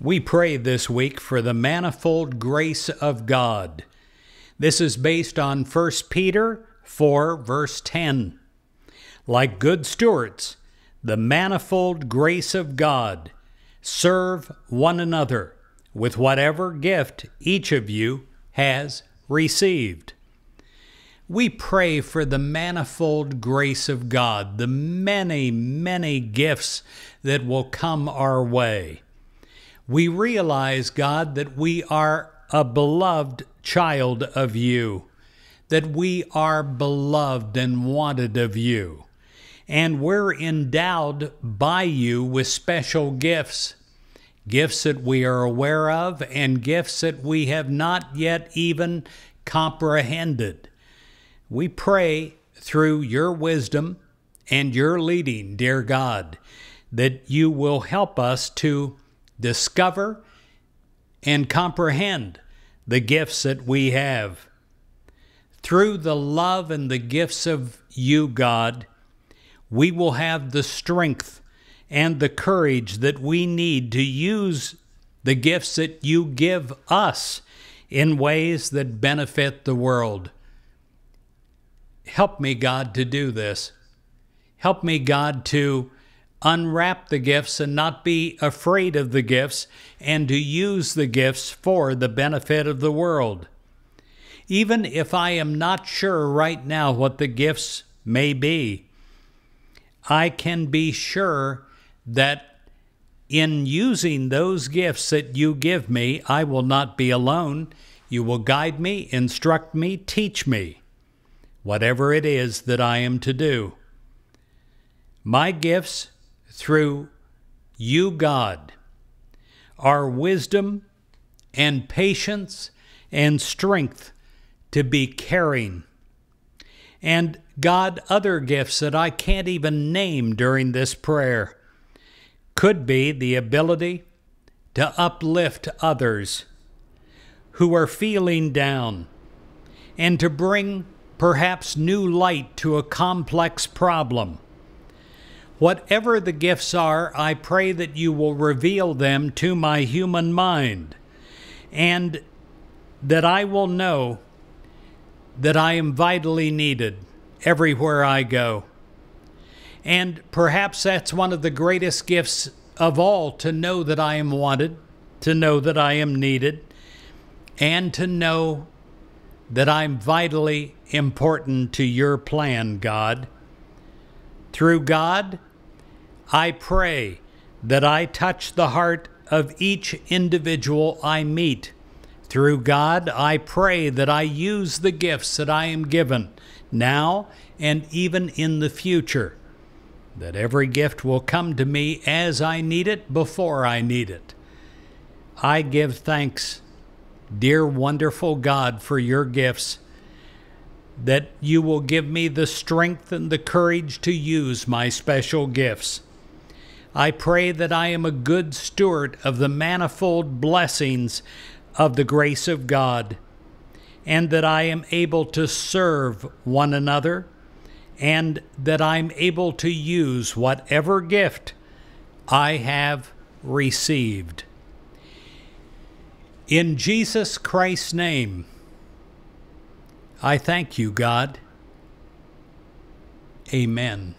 We pray this week for the manifold grace of God. This is based on 1 Peter 4, verse 10. Like good stewards, the manifold grace of God, serve one another with whatever gift each of you has received. We pray for the manifold grace of God, the many, many gifts that will come our way we realize, God, that we are a beloved child of you, that we are beloved and wanted of you, and we're endowed by you with special gifts. Gifts that we are aware of and gifts that we have not yet even comprehended. We pray through your wisdom and your leading, dear God, that you will help us to discover, and comprehend the gifts that we have. Through the love and the gifts of you, God, we will have the strength and the courage that we need to use the gifts that you give us in ways that benefit the world. Help me, God, to do this. Help me, God, to unwrap the gifts and not be afraid of the gifts and to use the gifts for the benefit of the world. Even if I am not sure right now what the gifts may be, I can be sure that in using those gifts that you give me, I will not be alone. You will guide me, instruct me, teach me, whatever it is that I am to do. My gifts through you, God, our wisdom and patience and strength to be caring. And God, other gifts that I can't even name during this prayer could be the ability to uplift others who are feeling down and to bring perhaps new light to a complex problem Whatever the gifts are, I pray that you will reveal them to my human mind, and that I will know that I am vitally needed everywhere I go. And perhaps that's one of the greatest gifts of all to know that I am wanted, to know that I am needed, and to know that I'm vitally important to your plan, God. Through God, I pray that I touch the heart of each individual I meet. Through God, I pray that I use the gifts that I am given now and even in the future, that every gift will come to me as I need it before I need it. I give thanks, dear wonderful God, for your gifts, that you will give me the strength and the courage to use my special gifts. I pray that I am a good steward of the manifold blessings of the grace of God, and that I am able to serve one another, and that I'm able to use whatever gift I have received. In Jesus Christ's name, I thank you, God. Amen.